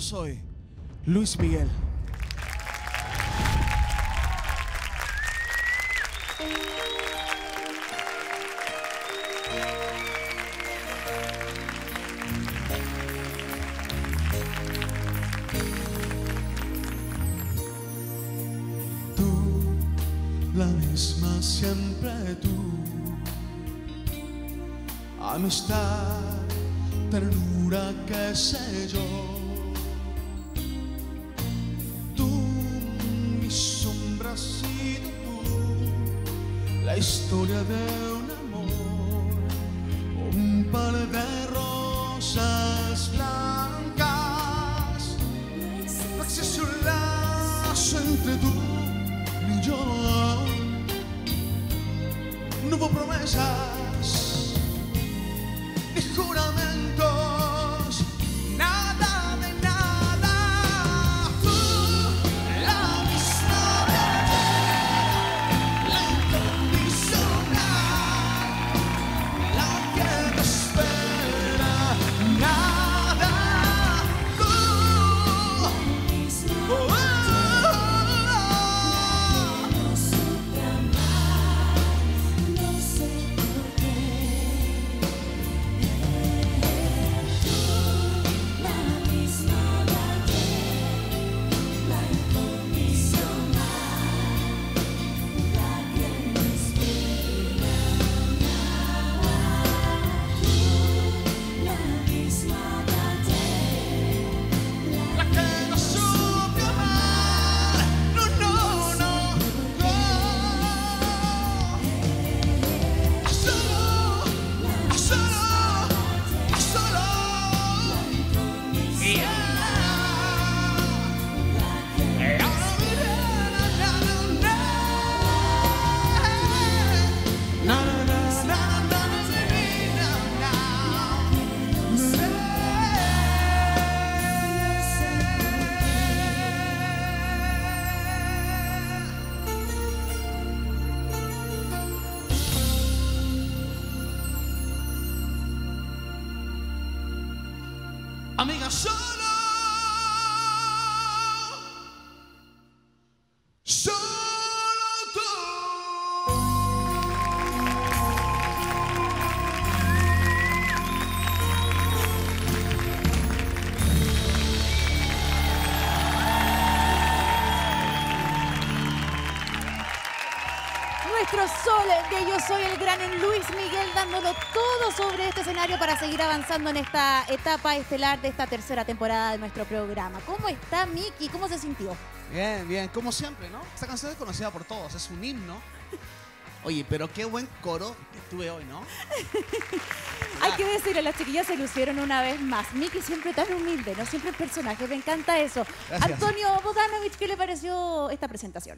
Soy Luis Miguel. La misma siempre tú. Amistad, ternura, qué sé yo. La historia de un amor, un par de rosas blancas. No existe un lazo entre tú ni yo. No hubo promesas ni juramentos, amiga, show. Nuestro sol de Yo Soy el Gran en Luis Miguel dándolo todo sobre este escenario para seguir avanzando en esta etapa estelar de esta tercera temporada de nuestro programa. ¿Cómo está Miki? ¿Cómo se sintió? Bien, bien, como siempre, ¿no? Esta canción es conocida por todos, es un himno. Oye, pero qué buen coro que tuve hoy, ¿no? Hay que decirle, las chiquillas se lucieron una vez más. Miki siempre tan humilde, no siempre el personaje, me encanta eso. Gracias. Antonio Bodanovich, ¿qué le pareció esta presentación?